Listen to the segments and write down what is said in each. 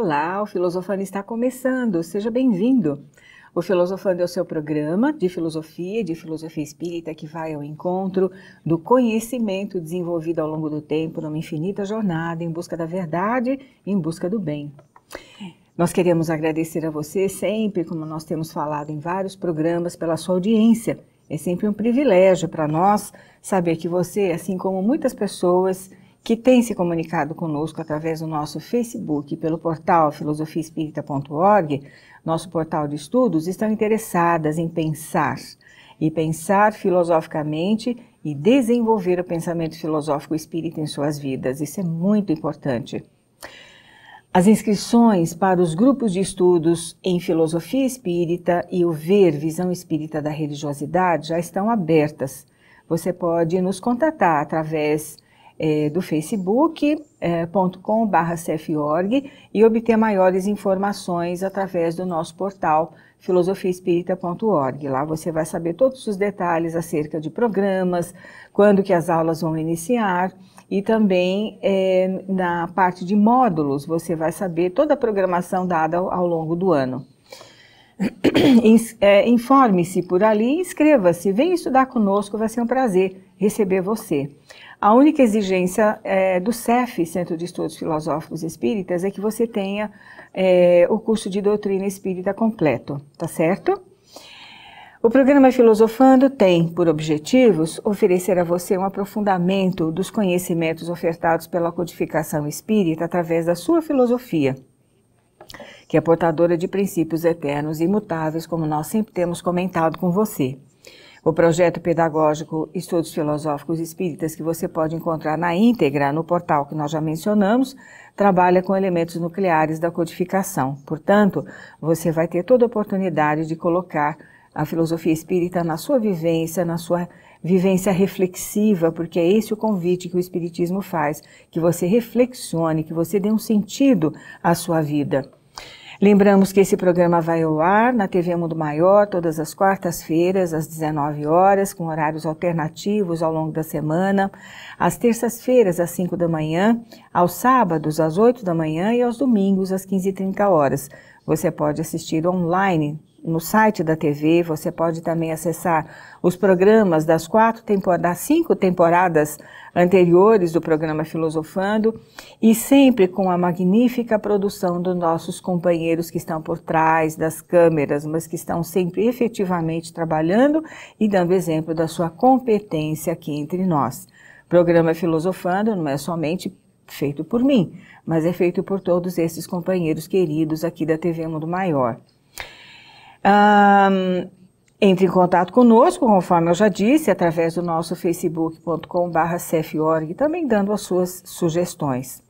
Olá, o Filosofando está começando, seja bem-vindo. O Filosofando é o seu programa de filosofia, de filosofia espírita que vai ao encontro do conhecimento desenvolvido ao longo do tempo numa infinita jornada em busca da verdade em busca do bem. Nós queremos agradecer a você sempre, como nós temos falado em vários programas, pela sua audiência. É sempre um privilégio para nós saber que você, assim como muitas pessoas que têm se comunicado conosco através do nosso Facebook pelo portal filosofiaespírita.org, nosso portal de estudos, estão interessadas em pensar e pensar filosoficamente e desenvolver o pensamento filosófico espírita em suas vidas. Isso é muito importante. As inscrições para os grupos de estudos em filosofia espírita e o ver visão espírita da religiosidade já estão abertas. Você pode nos contatar através é, do facebook.com.br é, e obter maiores informações através do nosso portal filosofiaespírita.org. Lá você vai saber todos os detalhes acerca de programas, quando que as aulas vão iniciar e também é, na parte de módulos você vai saber toda a programação dada ao, ao longo do ano. É, informe-se por ali, inscreva-se, venha estudar conosco, vai ser um prazer receber você. A única exigência é, do CEF, Centro de Estudos Filosóficos Espíritas, é que você tenha é, o curso de doutrina espírita completo, tá certo? O programa Filosofando tem por objetivos oferecer a você um aprofundamento dos conhecimentos ofertados pela codificação espírita através da sua filosofia, que é portadora de princípios eternos e imutáveis, como nós sempre temos comentado com você. O projeto pedagógico Estudos Filosóficos Espíritas, que você pode encontrar na íntegra no portal que nós já mencionamos, trabalha com elementos nucleares da codificação. Portanto, você vai ter toda a oportunidade de colocar a filosofia espírita na sua vivência, na sua vivência reflexiva, porque é esse o convite que o Espiritismo faz, que você reflexione, que você dê um sentido à sua vida. Lembramos que esse programa vai ao ar na TV Mundo Maior todas as quartas-feiras, às 19 horas, com horários alternativos ao longo da semana, às terças-feiras, às 5 da manhã, aos sábados, às 8 da manhã. E aos domingos, às 15h30 horas. Você pode assistir online no site da TV, você pode também acessar os programas das quatro temporadas, das cinco temporadas anteriores do programa Filosofando e sempre com a magnífica produção dos nossos companheiros que estão por trás das câmeras, mas que estão sempre efetivamente trabalhando e dando exemplo da sua competência aqui entre nós. O programa Filosofando não é somente feito por mim, mas é feito por todos esses companheiros queridos aqui da TV Mundo Maior. Um, entre em contato conosco, conforme eu já disse, através do nosso facebook.com.br também dando as suas sugestões.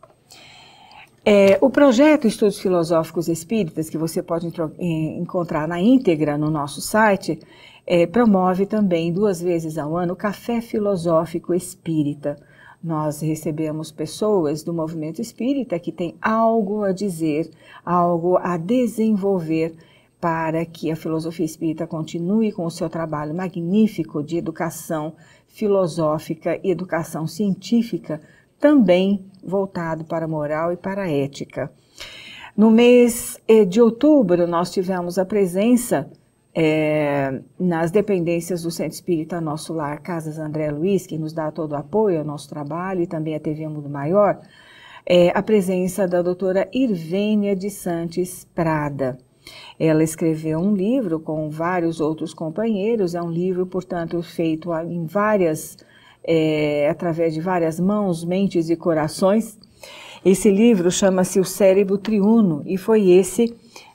É, o projeto Estudos Filosóficos Espíritas, que você pode encontrar na íntegra no nosso site, é, promove também duas vezes ao ano o Café Filosófico Espírita. Nós recebemos pessoas do movimento espírita que têm algo a dizer, algo a desenvolver para que a filosofia espírita continue com o seu trabalho magnífico de educação filosófica e educação científica, também voltado para a moral e para a ética. No mês eh, de outubro, nós tivemos a presença é, nas dependências do Centro Espírita Nosso Lar, Casas André Luiz, que nos dá todo o apoio ao nosso trabalho, e também a TV Mundo Maior, é, a presença da doutora Irvênia de Santos Prada. Ela escreveu um livro com vários outros companheiros, é um livro, portanto, feito em várias, é, através de várias mãos, mentes e corações. Esse livro chama-se O Cérebro Triuno e foi esse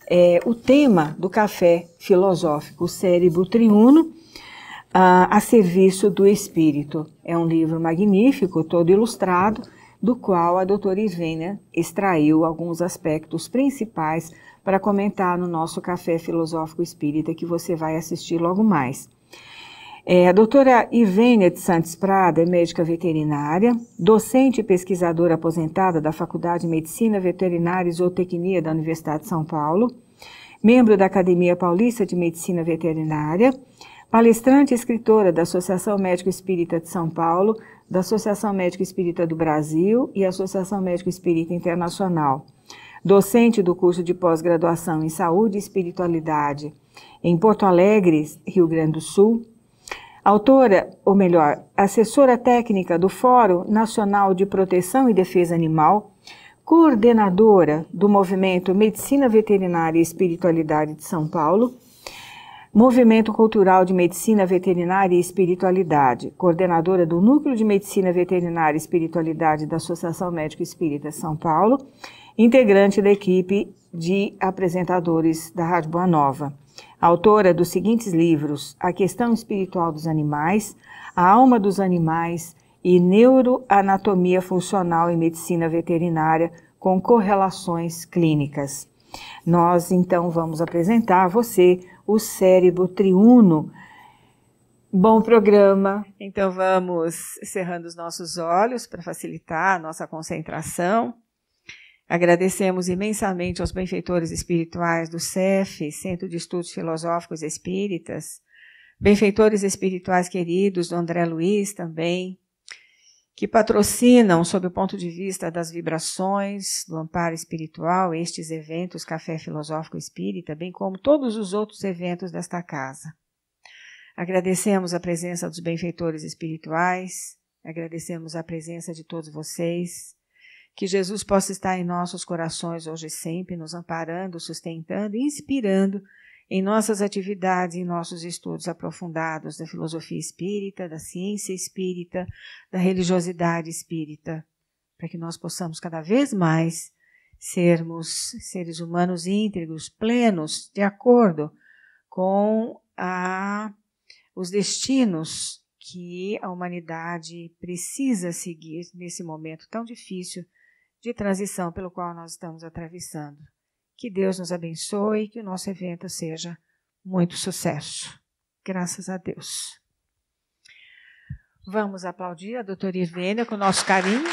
é, o tema do café filosófico, O Cérebro Triuno, a, a serviço do espírito. É um livro magnífico, todo ilustrado, do qual a doutora Ivênia extraiu alguns aspectos principais para comentar no nosso Café Filosófico Espírita, que você vai assistir logo mais. É, a doutora Ivênia de Santos Prada é médica veterinária, docente e pesquisadora aposentada da Faculdade de Medicina Veterinária e Zootecnia da Universidade de São Paulo, membro da Academia Paulista de Medicina Veterinária, palestrante e escritora da Associação Médico Espírita de São Paulo, da Associação Médico Espírita do Brasil e Associação Médico Espírita Internacional docente do curso de pós-graduação em Saúde e Espiritualidade em Porto Alegre, Rio Grande do Sul. Autora, ou melhor, assessora técnica do Fórum Nacional de Proteção e Defesa Animal, coordenadora do movimento Medicina Veterinária e Espiritualidade de São Paulo Movimento Cultural de Medicina Veterinária e Espiritualidade, coordenadora do Núcleo de Medicina Veterinária e Espiritualidade da Associação Médico Espírita São Paulo, integrante da equipe de apresentadores da Rádio Boa Nova. Autora dos seguintes livros: A Questão Espiritual dos Animais, A Alma dos Animais e Neuroanatomia Funcional e Medicina Veterinária com correlações clínicas. Nós então vamos apresentar a você o cérebro triuno. Bom programa. Então vamos cerrando os nossos olhos para facilitar a nossa concentração. Agradecemos imensamente aos benfeitores espirituais do CEF, Centro de Estudos Filosóficos Espíritas, benfeitores espirituais queridos do André Luiz também, que patrocinam, sob o ponto de vista das vibrações, do amparo espiritual, estes eventos Café Filosófico Espírita, bem como todos os outros eventos desta casa. Agradecemos a presença dos benfeitores espirituais, agradecemos a presença de todos vocês. Que Jesus possa estar em nossos corações hoje e sempre, nos amparando, sustentando e inspirando em nossas atividades, em nossos estudos aprofundados da filosofia espírita, da ciência espírita, da religiosidade espírita, para que nós possamos cada vez mais sermos seres humanos íntegros, plenos, de acordo com a, os destinos que a humanidade precisa seguir nesse momento tão difícil de transição pelo qual nós estamos atravessando. Que Deus nos abençoe e que o nosso evento seja muito sucesso. Graças a Deus. Vamos aplaudir a doutora Irvênia com nosso carinho.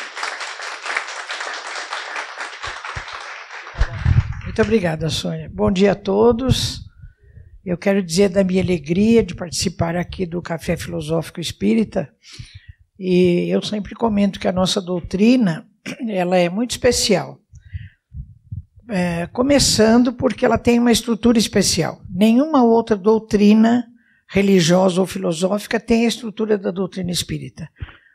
Muito obrigada, Sônia. Bom dia a todos. Eu quero dizer da minha alegria de participar aqui do Café Filosófico Espírita. E eu sempre comento que a nossa doutrina ela é muito especial. É, começando porque ela tem uma estrutura especial. Nenhuma outra doutrina religiosa ou filosófica tem a estrutura da doutrina espírita.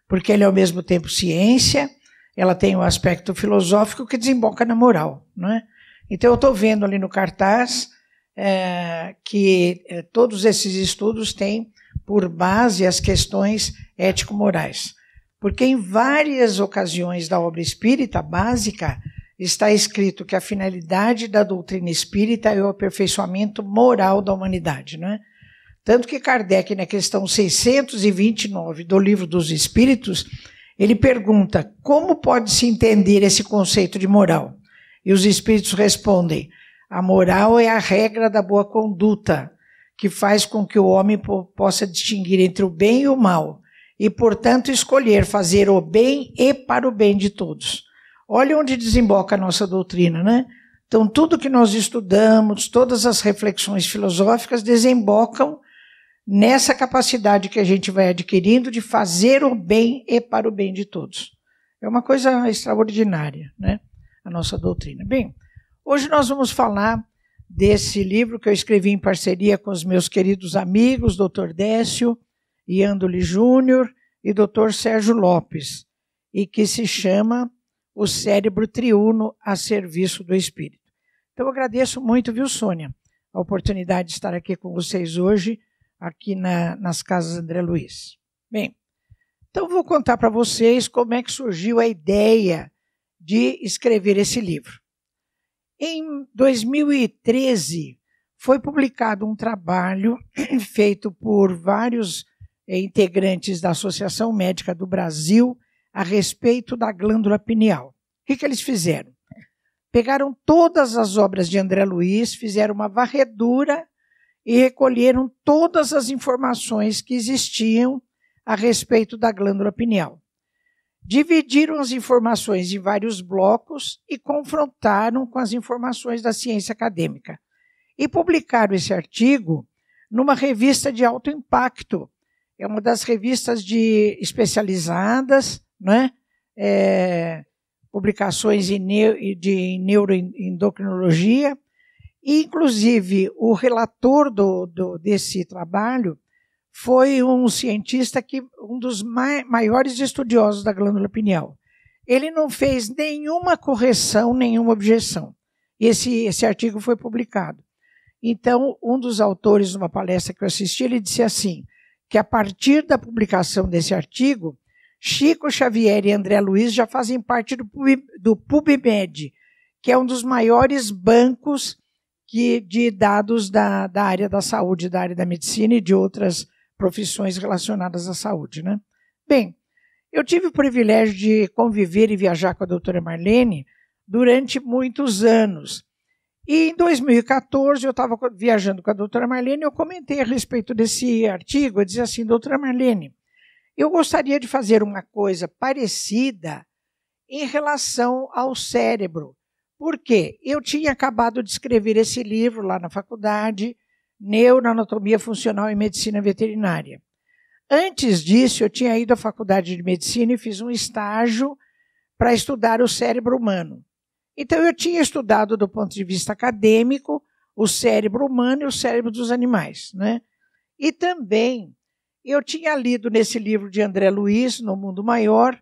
Porque ela é ao mesmo tempo ciência, ela tem um aspecto filosófico que desemboca na moral. Não é? Então, eu estou vendo ali no cartaz é, que é, todos esses estudos têm por base as questões ético-morais. Porque em várias ocasiões da obra espírita básica, está escrito que a finalidade da doutrina espírita é o aperfeiçoamento moral da humanidade, não é? Tanto que Kardec, na questão 629 do Livro dos Espíritos, ele pergunta como pode se entender esse conceito de moral? E os espíritos respondem: a moral é a regra da boa conduta, que faz com que o homem possa distinguir entre o bem e o mal, e, portanto, escolher fazer o bem e para o bem de todos. Olha onde desemboca a nossa doutrina, né? Então, tudo que nós estudamos, todas as reflexões filosóficas desembocam nessa capacidade que a gente vai adquirindo de fazer o bem e para o bem de todos. É uma coisa extraordinária, né? A nossa doutrina. Bem, hoje nós vamos falar desse livro que eu escrevi em parceria com os meus queridos amigos, Dr. Décio, Iandoli Júnior e Dr. Sérgio Lopes, e que se chama o cérebro triuno a serviço do espírito. Então, eu agradeço muito, viu, Sônia, a oportunidade de estar aqui com vocês hoje, aqui na, nas casas André Luiz. Bem, então vou contar para vocês como é que surgiu a ideia de escrever esse livro. Em 2013, foi publicado um trabalho feito por vários integrantes da Associação Médica do Brasil a respeito da glândula pineal. O que, que eles fizeram? Pegaram todas as obras de André Luiz, fizeram uma varredura e recolheram todas as informações que existiam a respeito da glândula pineal. Dividiram as informações em vários blocos e confrontaram com as informações da ciência acadêmica. E publicaram esse artigo numa revista de alto impacto. É uma das revistas de especializadas né? É, publicações de neuroendocrinologia, e, inclusive, o relator do, do, desse trabalho foi um cientista que um dos mai, maiores estudiosos da glândula pineal. Ele não fez nenhuma correção, nenhuma objeção. Esse, esse artigo foi publicado. Então, um dos autores, numa palestra que eu assisti, ele disse assim: que a partir da publicação desse artigo, Chico Xavier e André Luiz já fazem parte do, do PubMed, que é um dos maiores bancos que, de dados da, da área da saúde, da área da medicina e de outras profissões relacionadas à saúde. Né? Bem, eu tive o privilégio de conviver e viajar com a doutora Marlene durante muitos anos. E em 2014, eu estava viajando com a doutora Marlene, eu comentei a respeito desse artigo, eu dizia assim, doutora Marlene, eu gostaria de fazer uma coisa parecida em relação ao cérebro. Porque eu tinha acabado de escrever esse livro lá na faculdade, Neuroanatomia Funcional e Medicina Veterinária. Antes disso, eu tinha ido à faculdade de medicina e fiz um estágio para estudar o cérebro humano. Então, eu tinha estudado do ponto de vista acadêmico o cérebro humano e o cérebro dos animais. Né? E também eu tinha lido nesse livro de André Luiz, No Mundo Maior,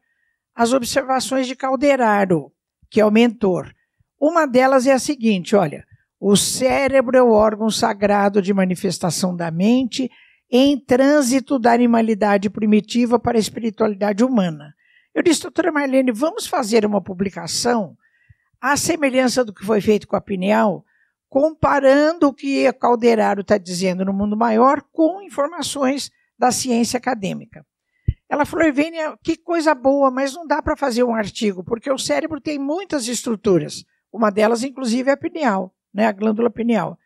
as observações de Calderaro, que é o mentor. Uma delas é a seguinte: olha, o cérebro é o órgão sagrado de manifestação da mente em trânsito da animalidade primitiva para a espiritualidade humana. Eu disse, doutora Marlene, vamos fazer uma publicação à semelhança do que foi feito com a pineal, comparando o que Calderaro está dizendo no mundo maior com informações da ciência acadêmica. Ela falou, Evênia, que coisa boa, mas não dá para fazer um artigo, porque o cérebro tem muitas estruturas. Uma delas, inclusive, é a pineal, né, a glândula pineal.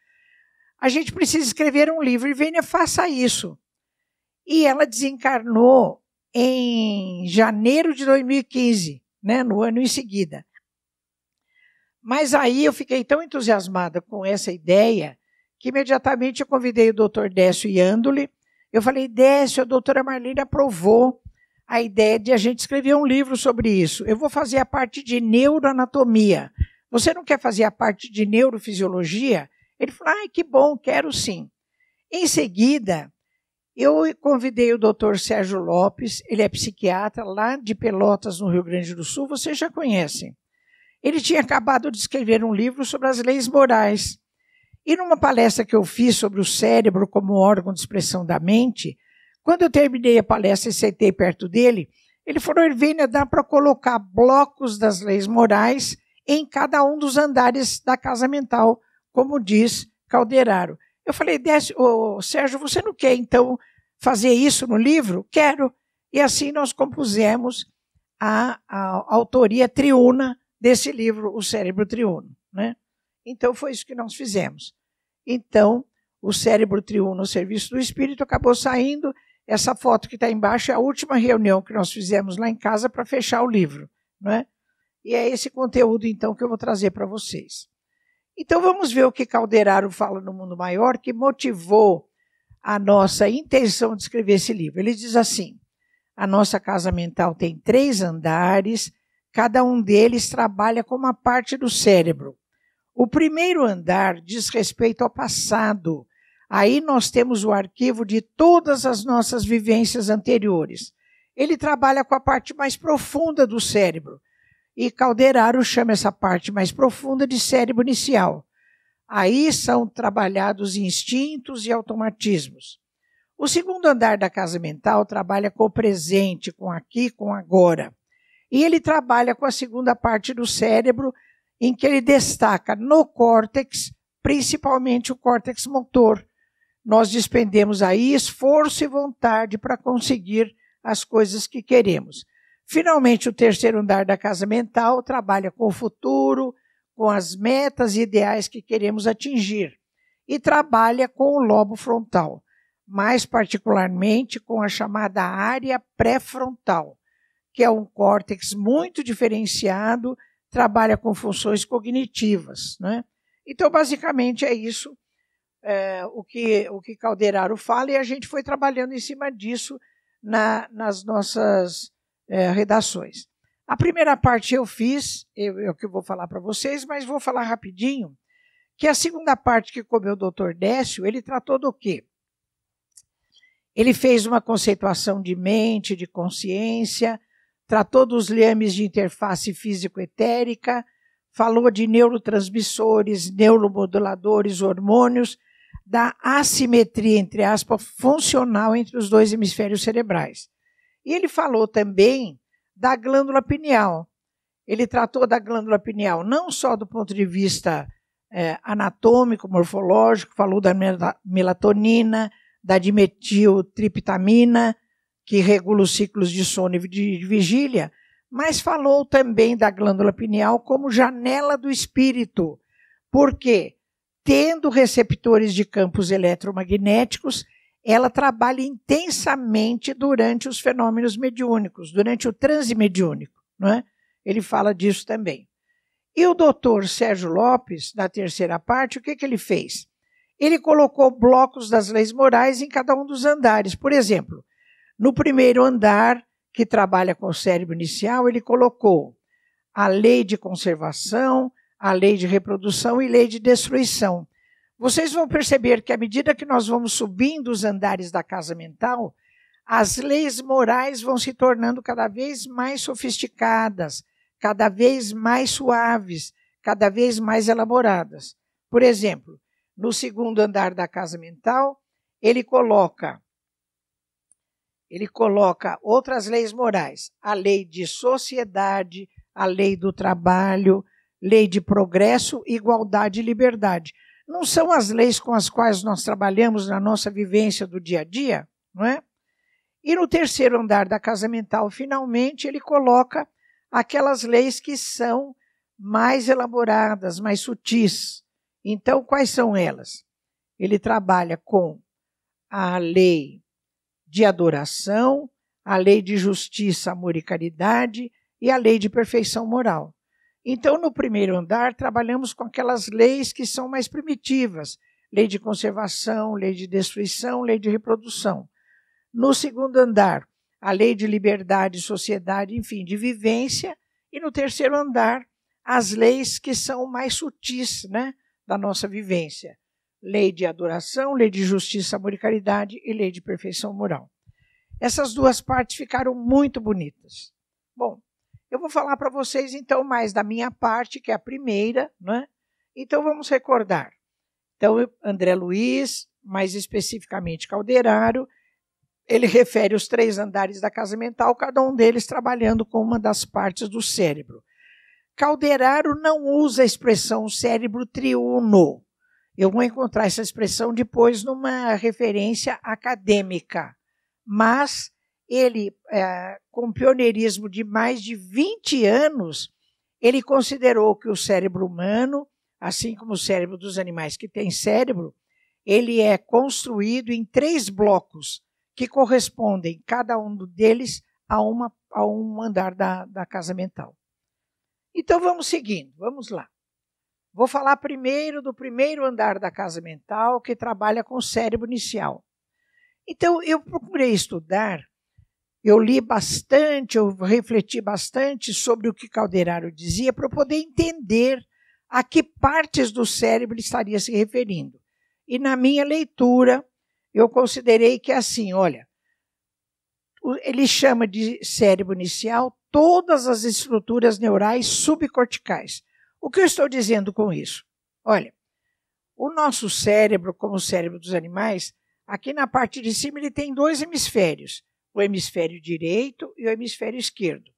A gente precisa escrever um livro, e Vênia, faça isso. E ela desencarnou em janeiro de 2015, né, no ano em seguida. Mas aí eu fiquei tão entusiasmada com essa ideia que imediatamente eu convidei o doutor Décio Iandoli. Eu falei, Décio, a doutora Marlene aprovou a ideia de a gente escrever um livro sobre isso. Eu vou fazer a parte de neuroanatomia. Você não quer fazer a parte de neurofisiologia? Ele falou: ai, que bom, quero sim. Em seguida, eu convidei o doutor Sérgio Lopes, ele é psiquiatra lá de Pelotas, no Rio Grande do Sul, vocês já conhecem. Ele tinha acabado de escrever um livro sobre as leis morais. E numa palestra que eu fiz sobre o cérebro como órgão de expressão da mente, quando eu terminei a palestra e sentei perto dele, ele falou: Irvênia, dá para colocar blocos das leis morais em cada um dos andares da casa mental, como diz Calderaro. Eu falei, Sérgio, você não quer então fazer isso no livro? Quero. E assim nós compusemos a, a, autoria triuna desse livro, O Cérebro Triuno. Né? Então foi isso que nós fizemos. Então, o Cérebro Triuno, o Serviço do Espírito, acabou saindo. Essa foto que está embaixo é a última reunião que nós fizemos lá em casa para fechar o livro. Não é? E é esse conteúdo, então, que eu vou trazer para vocês. Então, vamos ver o que Calderaro fala no Mundo Maior, que motivou a nossa intenção de escrever esse livro. Ele diz assim: a nossa casa mental tem três andares, cada um deles trabalha com uma parte do cérebro. O primeiro andar diz respeito ao passado. Aí nós temos o arquivo de todas as nossas vivências anteriores. Ele trabalha com a parte mais profunda do cérebro, e Calderaro chama essa parte mais profunda de cérebro inicial. Aí são trabalhados instintos e automatismos. O segundo andar da casa mental trabalha com o presente, com aqui, com agora. E ele trabalha com a segunda parte do cérebro, em que ele destaca no córtex, principalmente o córtex motor. Nós despendemos aí esforço e vontade para conseguir as coisas que queremos. Finalmente, o terceiro andar da casa mental trabalha com o futuro, com as metas e ideais que queremos atingir, e trabalha com o lobo frontal, mais particularmente com a chamada área pré-frontal, que é um córtex muito diferenciado, trabalha com funções cognitivas. Né? Então, basicamente, é isso é, o, que, o que Calderaro fala, e a gente foi trabalhando em cima disso na, nas nossas é, redações. A primeira parte eu fiz, eu, eu que vou falar para vocês, mas vou falar rapidinho, que a segunda parte que comeu o doutor Décio, ele tratou do quê? Ele fez uma conceituação de mente, de consciência, tratou dos liames de interface físico-etérica, falou de neurotransmissores, neuromoduladores, hormônios, da assimetria, entre aspas, funcional entre os dois hemisférios cerebrais. E ele falou também da glândula pineal. Ele tratou da glândula pineal não só do ponto de vista é, anatômico, morfológico, falou da melatonina, da dimetiltriptamina, que regula os ciclos de sono e de vigília, mas falou também da glândula pineal como janela do espírito. Por quê? Tendo receptores de campos eletromagnéticos, ela trabalha intensamente durante os fenômenos mediúnicos, durante o transe mediúnico. Não é? Ele fala disso também. E o doutor Sérgio Lopes, na terceira parte, o que, que ele fez? Ele colocou blocos das leis morais em cada um dos andares. Por exemplo, no primeiro andar, que trabalha com o cérebro inicial, ele colocou a lei de conservação, a lei de reprodução e lei de destruição. Vocês vão perceber que à medida que nós vamos subindo os andares da casa mental, as leis morais vão se tornando cada vez mais sofisticadas, cada vez mais suaves, cada vez mais elaboradas. Por exemplo, no segundo andar da casa mental, ele coloca ele coloca outras leis morais, a lei de sociedade, a lei do trabalho, lei de progresso, igualdade e liberdade. Não são as leis com as quais nós trabalhamos na nossa vivência do dia a dia, não é? E no terceiro andar da casa mental, finalmente, ele coloca aquelas leis que são mais elaboradas, mais sutis. Então, quais são elas? Ele trabalha com a lei de adoração, a lei de justiça, amor e caridade e a lei de perfeição moral. Então, no primeiro andar, trabalhamos com aquelas leis que são mais primitivas: lei de conservação, lei de destruição, lei de reprodução. No segundo andar, a lei de liberdade, sociedade, enfim, de vivência. E no terceiro andar, as leis que são mais sutis né, da nossa vivência: lei de adoração, lei de justiça, amor e caridade e lei de perfeição moral. Essas duas partes ficaram muito bonitas. Bom, eu vou falar para vocês então mais da minha parte, que é a primeira, né? Então vamos recordar. Então, André Luiz, mais especificamente Calderaro, ele refere os três andares da casa mental, cada um deles trabalhando com uma das partes do cérebro. Calderaro não usa a expressão cérebro triuno. Eu vou encontrar essa expressão depois numa referência acadêmica. Mas ele, é, com pioneirismo de mais de 20 anos, ele considerou que o cérebro humano, assim como o cérebro dos animais que têm cérebro, ele é construído em três blocos que correspondem, cada um deles, a, uma, a um andar da, da casa mental. Então vamos seguindo, vamos lá. Vou falar primeiro do primeiro andar da casa mental, que trabalha com o cérebro inicial. Então, eu procurei estudar, eu li bastante, eu refleti bastante sobre o que Calderaro dizia, para poder entender a que partes do cérebro ele estaria se referindo. E na minha leitura, eu considerei que é assim, olha, ele chama de cérebro inicial todas as estruturas neurais subcorticais. O que eu estou dizendo com isso? Olha, o nosso cérebro, como o cérebro dos animais, aqui na parte de cima ele tem dois hemisférios, o hemisfério direito e o hemisfério esquerdo.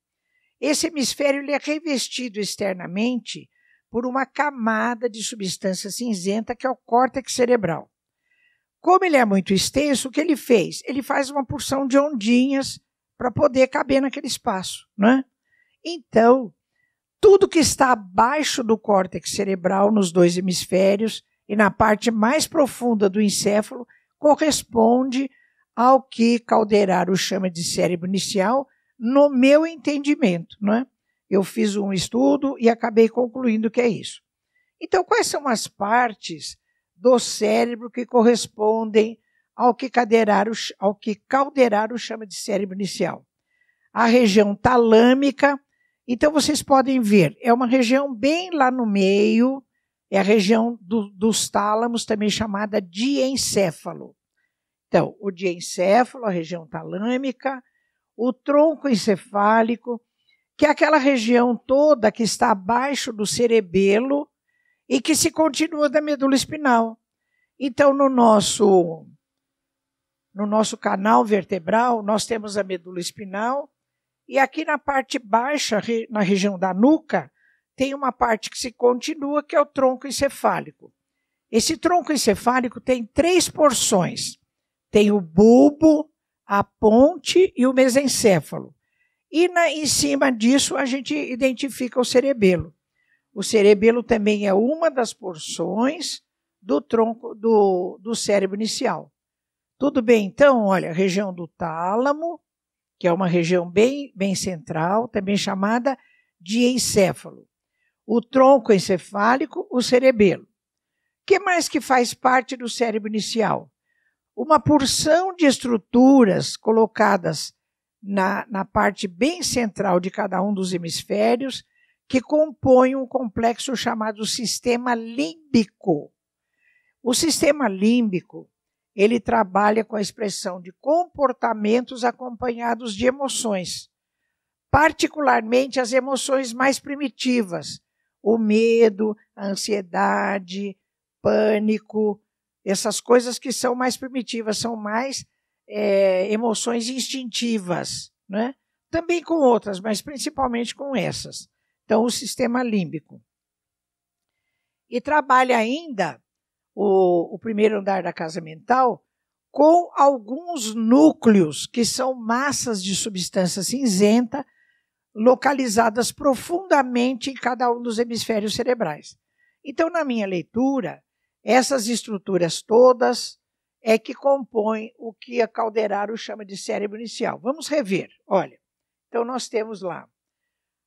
Esse hemisfério ele é revestido externamente por uma camada de substância cinzenta que é o córtex cerebral. Como ele é muito extenso, o que ele fez? Ele faz uma porção de ondinhas para poder caber naquele espaço, né? Então, tudo que está abaixo do córtex cerebral, nos dois hemisférios e na parte mais profunda do encéfalo, corresponde ao que Calderaro chama de cérebro inicial, no meu entendimento. Não é? Eu fiz um estudo e acabei concluindo que é isso. Então, quais são as partes do cérebro que correspondem ao que, Calderaro, ao que Calderaro chama de cérebro inicial? A região talâmica, Então vocês podem ver, é uma região bem lá no meio, é a região do, dos tálamos, também chamada diencéfalo. Então, o diencéfalo, a região talâmica, o tronco encefálico, que é aquela região toda que está abaixo do cerebelo e que se continua da medula espinal. Então, no nosso no nosso canal vertebral, nós temos a medula espinal e aqui na parte baixa, na região da nuca, tem uma parte que se continua, que é o tronco encefálico. Esse tronco encefálico tem três porções. Tem o bulbo, a ponte e o mesencéfalo. E na, em cima disso a gente identifica o cerebelo. O cerebelo também é uma das porções do tronco do, do cérebro inicial. Tudo bem, então, olha, região do tálamo, que é uma região bem, bem central, também chamada de encéfalo. O tronco encefálico, o cerebelo. O que mais que faz parte do cérebro inicial? Uma porção de estruturas colocadas na, na parte bem central de cada um dos hemisférios, que compõem um complexo chamado sistema límbico. O sistema límbico ele trabalha com a expressão de comportamentos acompanhados de emoções, particularmente as emoções mais primitivas, o medo, a ansiedade, pânico, essas coisas que são mais primitivas, são mais é, emoções instintivas, né? também com outras, mas principalmente com essas. Então, o sistema límbico. E trabalha ainda o, o primeiro andar da casa mental com alguns núcleos que são massas de substância cinzenta localizadas profundamente em cada um dos hemisférios cerebrais. Então, na minha leitura, essas estruturas todas é que compõem o que a Calderaro chama de cérebro inicial. Vamos rever. Olha, então nós temos lá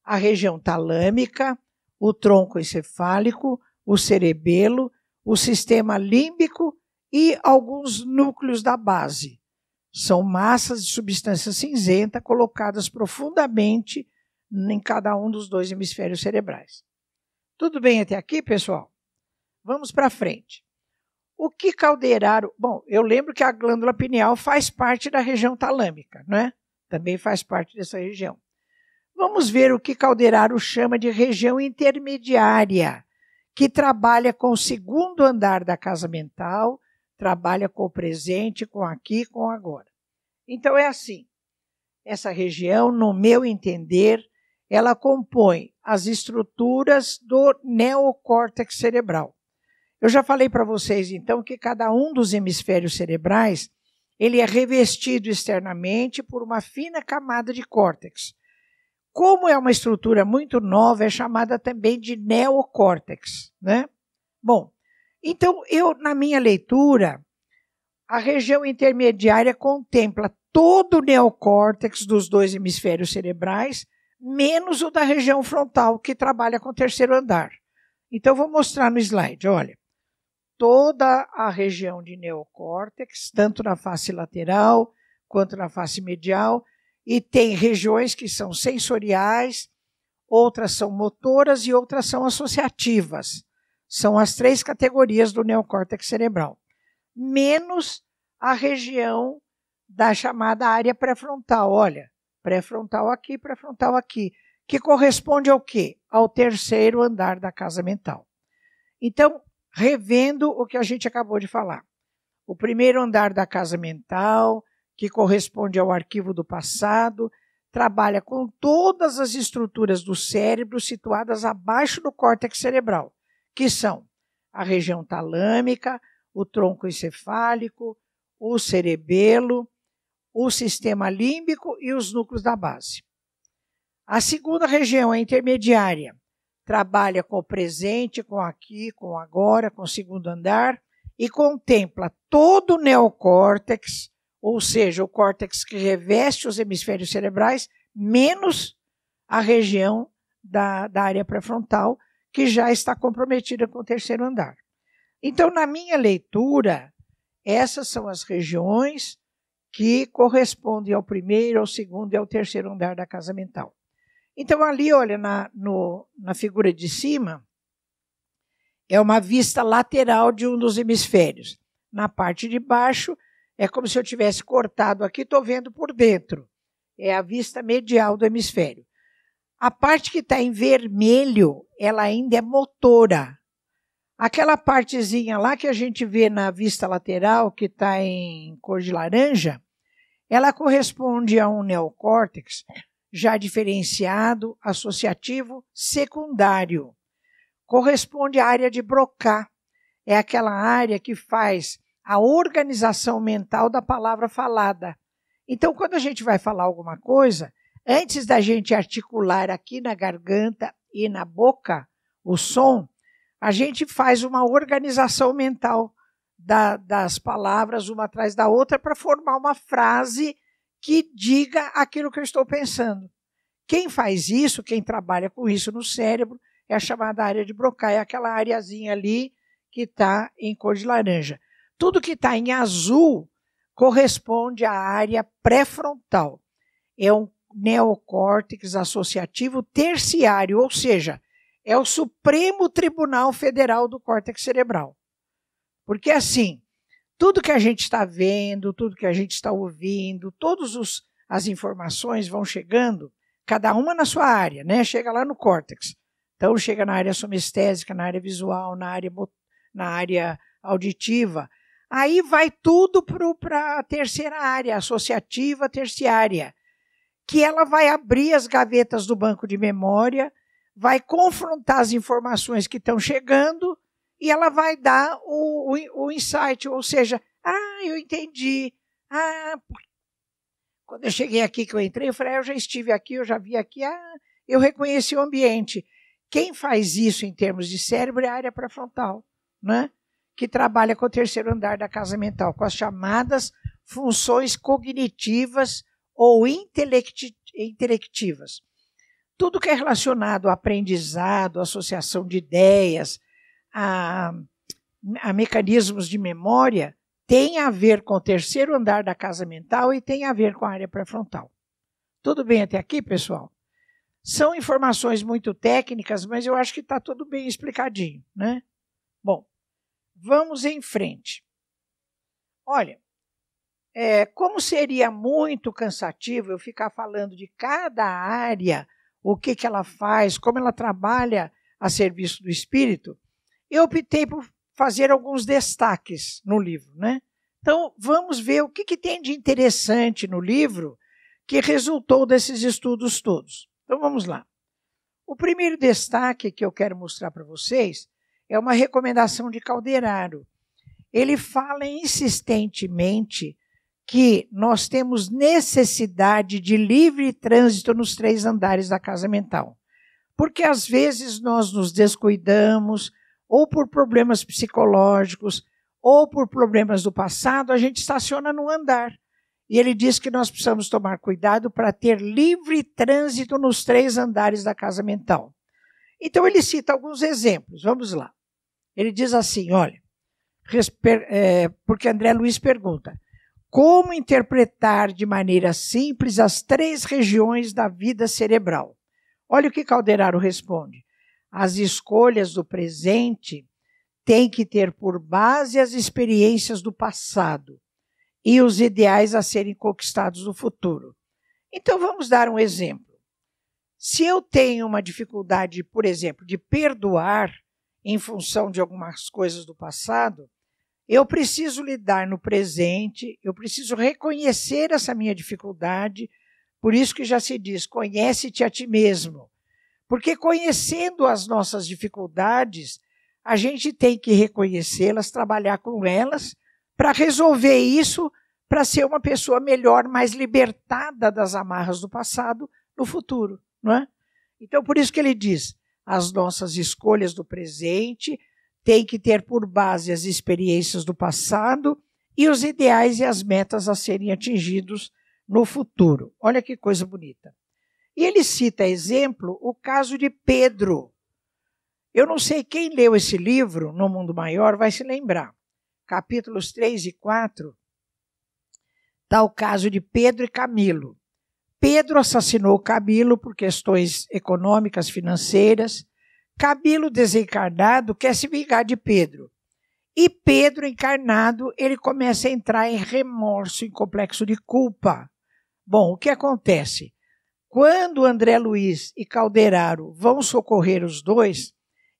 a região talâmica, o tronco encefálico, o cerebelo, o sistema límbico e alguns núcleos da base. São massas de substância cinzenta colocadas profundamente em cada um dos dois hemisférios cerebrais. Tudo bem até aqui, pessoal? Vamos para frente. O que Calderaro. Bom, eu lembro que a glândula pineal faz parte da região talâmica, não é? Também faz parte dessa região. Vamos ver o que Calderaro chama de região intermediária, que trabalha com o segundo andar da casa mental, trabalha com o presente, com aqui, com agora. Então é assim. Essa região, no meu entender, ela compõe as estruturas do neocórtex cerebral. Eu já falei para vocês então que cada um dos hemisférios cerebrais, ele é revestido externamente por uma fina camada de córtex, como é uma estrutura muito nova, é chamada também de neocórtex, né? Bom, então eu na minha leitura, a região intermediária contempla todo o neocórtex dos dois hemisférios cerebrais, menos o da região frontal, que trabalha com o terceiro andar. Então vou mostrar no slide, olha. Toda a região de neocórtex, tanto na face lateral quanto na face medial, e tem regiões que são sensoriais, outras são motoras e outras são associativas. São as três categorias do neocórtex cerebral. Menos a região da chamada área pré-frontal. Olha, pré-frontal aqui, pré-frontal aqui, que corresponde ao quê? Ao terceiro andar da casa mental. Então, revendo o que a gente acabou de falar. O primeiro andar da casa mental, que corresponde ao arquivo do passado, trabalha com todas as estruturas do cérebro situadas abaixo do córtex cerebral, que são a região talâmica, o tronco encefálico, o cerebelo, o sistema límbico e os núcleos da base. A segunda região, a intermediária, trabalha com o presente, com aqui, com agora, com o segundo andar e contempla todo o neocórtex, ou seja, o córtex que reveste os hemisférios cerebrais, menos a região da, da área pré-frontal, que já está comprometida com o terceiro andar. Então, na minha leitura, essas são as regiões que correspondem ao primeiro, ao segundo e ao terceiro andar da casa mental. Então, ali, olha, na, no, na figura de cima, é uma vista lateral de um dos hemisférios. Na parte de baixo, é como se eu tivesse cortado aqui, estou vendo por dentro. É a vista medial do hemisfério. A parte que está em vermelho, ela ainda é motora. Aquela partezinha lá que a gente vê na vista lateral, que está em cor de laranja, ela corresponde a um neocórtex já diferenciado, associativo, secundário. Corresponde à área de Broca. É aquela área que faz a organização mental da palavra falada. Então, quando a gente vai falar alguma coisa, antes da gente articular aqui na garganta e na boca o som, a gente faz uma organização mental da, das palavras uma atrás da outra para formar uma frase que diga aquilo que eu estou pensando. Quem faz isso, quem trabalha com isso no cérebro, é a chamada área de Broca, é aquela areazinha ali que está em cor de laranja. Tudo que está em azul corresponde à área pré-frontal. É um neocórtex associativo terciário, ou seja, é o Supremo Tribunal Federal do córtex cerebral. Porque assim, tudo que a gente está vendo, tudo que a gente está ouvindo, todas as informações vão chegando, cada uma na sua área, né? Chega lá no córtex. Então chega na área somestésica, na área visual, na área, na área auditiva. Aí vai tudo para a terceira área, associativa terciária, que ela vai abrir as gavetas do banco de memória, vai confrontar as informações que estão chegando e ela vai dar o, o, o insight, ou seja, ah, eu entendi. Ah, quando eu cheguei aqui, que eu entrei, eu falei, ah, eu já estive aqui, eu já vi aqui, ah, eu reconheci o ambiente. Quem faz isso em termos de cérebro é a área pré-frontal, né? Que trabalha com o terceiro andar da casa mental, com as chamadas funções cognitivas ou intelectivas. Tudo que é relacionado ao aprendizado, associação de ideias, a, a mecanismos de memória tem a ver com o terceiro andar da casa mental e tem a ver com a área pré-frontal. Tudo bem até aqui, pessoal? São informações muito técnicas, mas eu acho que está tudo bem explicadinho, né? Vamos em frente. Olha, é, como seria muito cansativo eu ficar falando de cada área, o que, que ela faz, como ela trabalha a serviço do espírito, eu optei por fazer alguns destaques no livro, né? Então, vamos ver o que, que tem de interessante no livro que resultou desses estudos todos. Então, vamos lá. O primeiro destaque que eu quero mostrar para vocês é uma recomendação de Calderaro. Ele fala insistentemente que nós temos necessidade de livre trânsito nos três andares da casa mental. Porque às vezes nós nos descuidamos, ou por problemas psicológicos, ou por problemas do passado, a gente estaciona no andar. E ele diz que nós precisamos tomar cuidado para ter livre trânsito nos três andares da casa mental. Então ele cita alguns exemplos. Vamos lá. Ele diz assim: olha, é, porque André Luiz pergunta: como interpretar de maneira simples as três regiões da vida cerebral? Olha o que Calderaro responde. As escolhas do presente têm que ter por base as experiências do passado e os ideais a serem conquistados no futuro. Então vamos dar um exemplo. Se eu tenho uma dificuldade, por exemplo, de perdoar em função de algumas coisas do passado, eu preciso lidar no presente, eu preciso reconhecer essa minha dificuldade, por isso que já se diz: conhece-te a ti mesmo. Porque conhecendo as nossas dificuldades, a gente tem que reconhecê-las, trabalhar com elas, para resolver isso, para ser uma pessoa melhor, mais libertada das amarras do passado no futuro, não é? Então, por isso que ele diz: as nossas escolhas do presente têm que ter por base as experiências do passado e os ideais e as metas a serem atingidos no futuro. Olha que coisa bonita. E ele cita exemplo o caso de Pedro. Eu não sei quem leu esse livro, No Mundo Maior, vai se lembrar. Capítulos 3 e 4, está o caso de Pedro e Camilo. Pedro assassinou Cabilo por questões econômicas, financeiras. Cabilo desencarnado quer se vingar de Pedro. E Pedro encarnado, ele começa a entrar em remorso, em complexo de culpa. Bom, o que acontece? Quando André Luiz e Calderaro vão socorrer os dois,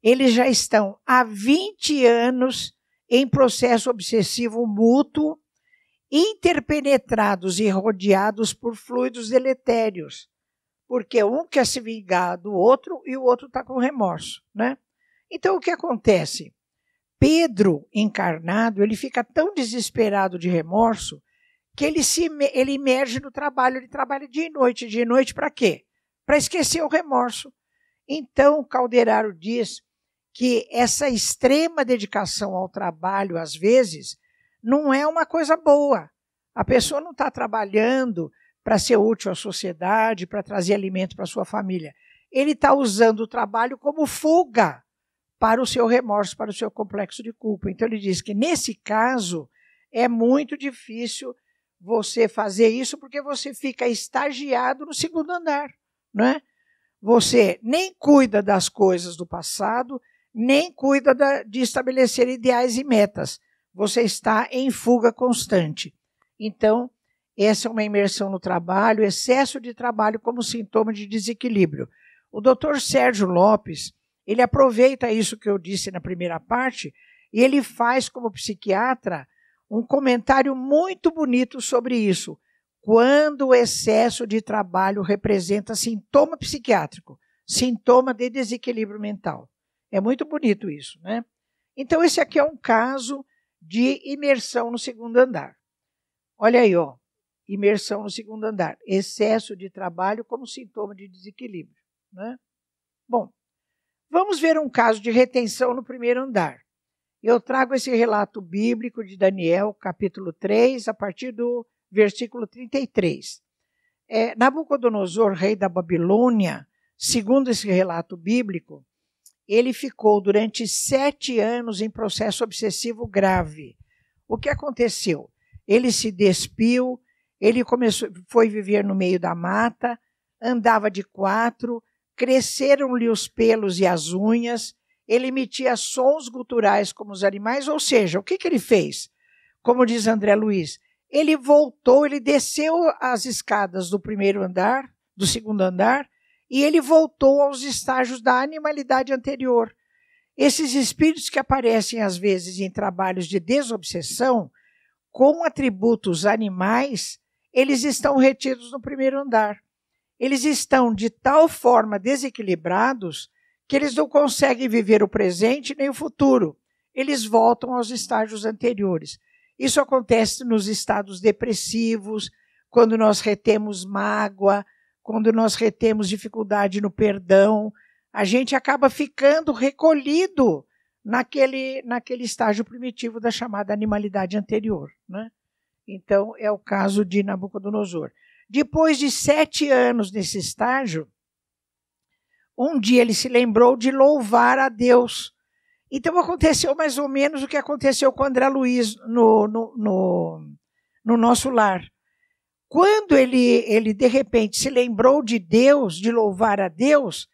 eles já estão há 20 anos em processo obsessivo mútuo, interpenetrados e rodeados por fluidos deletérios. Porque um quer se vingar do outro e o outro está com remorso. Né? Então, o que acontece? Pedro, encarnado, ele fica tão desesperado de remorso que ele se ele emerge no trabalho, ele trabalha dia e noite, dia e noite para quê? Para esquecer o remorso. Então, Calderaro diz que essa extrema dedicação ao trabalho, às vezes, não é uma coisa boa. A pessoa não está trabalhando para ser útil à sociedade, para trazer alimento para sua família. Ele está usando o trabalho como fuga para o seu remorso, para o seu complexo de culpa. Então ele diz que nesse caso é muito difícil você fazer isso porque você fica estagiado no segundo andar, não é? Você nem cuida das coisas do passado, nem cuida da, de estabelecer ideais e metas. Você está em fuga constante. Então, essa é uma imersão no trabalho, excesso de trabalho como sintoma de desequilíbrio. O doutor Sérgio Lopes, ele aproveita isso que eu disse na primeira parte e ele faz, como psiquiatra, um comentário muito bonito sobre isso. Quando o excesso de trabalho representa sintoma psiquiátrico, sintoma de desequilíbrio mental. É muito bonito isso, né? Então, esse aqui é um caso de imersão no segundo andar. Olha aí, ó. Imersão no segundo andar. Excesso de trabalho como sintoma de desequilíbrio. Né? Bom, vamos ver um caso de retenção no primeiro andar. Eu trago esse relato bíblico de Daniel, capítulo 3, a partir do versículo 33. É, Nabucodonosor, rei da Babilônia, segundo esse relato bíblico, ele ficou durante sete anos em processo obsessivo grave. O que aconteceu? Ele se despiu, ele começou, foi viver no meio da mata, andava de quatro, cresceram-lhe os pelos e as unhas, ele emitia sons guturais como os animais, ou seja, o que, que ele fez? Como diz André Luiz, ele voltou, ele desceu as escadas do primeiro andar, do segundo andar, e ele voltou aos estágios da animalidade anterior. Esses espíritos que aparecem às vezes em trabalhos de desobsessão, com atributos animais, eles estão retidos no primeiro andar. Eles estão de tal forma desequilibrados que eles não conseguem viver o presente nem o futuro. Eles voltam aos estágios anteriores. Isso acontece nos estados depressivos, quando nós retemos mágoa, quando nós retemos dificuldade no perdão, a gente acaba ficando recolhido naquele, naquele estágio primitivo da chamada animalidade anterior. Né? Então, é o caso de Nabucodonosor. Depois de sete anos nesse estágio, um dia ele se lembrou de louvar a Deus. Então aconteceu mais ou menos o que aconteceu com André Luiz no, no, no, no nosso lar. Quando ele, ele de repente se lembrou de Deus, de louvar a Deus,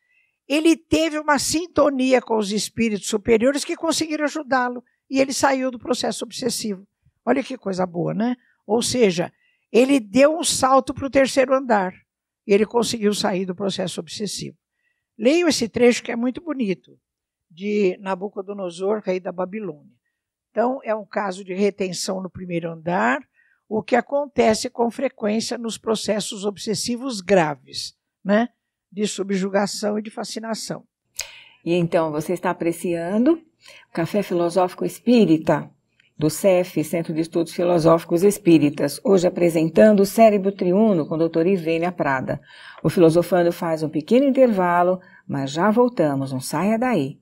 ele teve uma sintonia com os espíritos superiores que conseguiram ajudá-lo e ele saiu do processo obsessivo. Olha que coisa boa, né? Ou seja, ele deu um salto para o terceiro andar e ele conseguiu sair do processo obsessivo. Leiam esse trecho que é muito bonito, de Nabucodonosor, rei da Babilônia. Então, é um caso de retenção no primeiro andar, o que acontece com frequência nos processos obsessivos graves, né? De subjugação e de fascinação. E então, você está apreciando o Café Filosófico Espírita, do CEF, Centro de Estudos Filosóficos Espíritas, hoje apresentando o Cérebro Triuno com a doutora Ivênia Prada. O Filosofando faz um pequeno intervalo, mas já voltamos, não saia daí.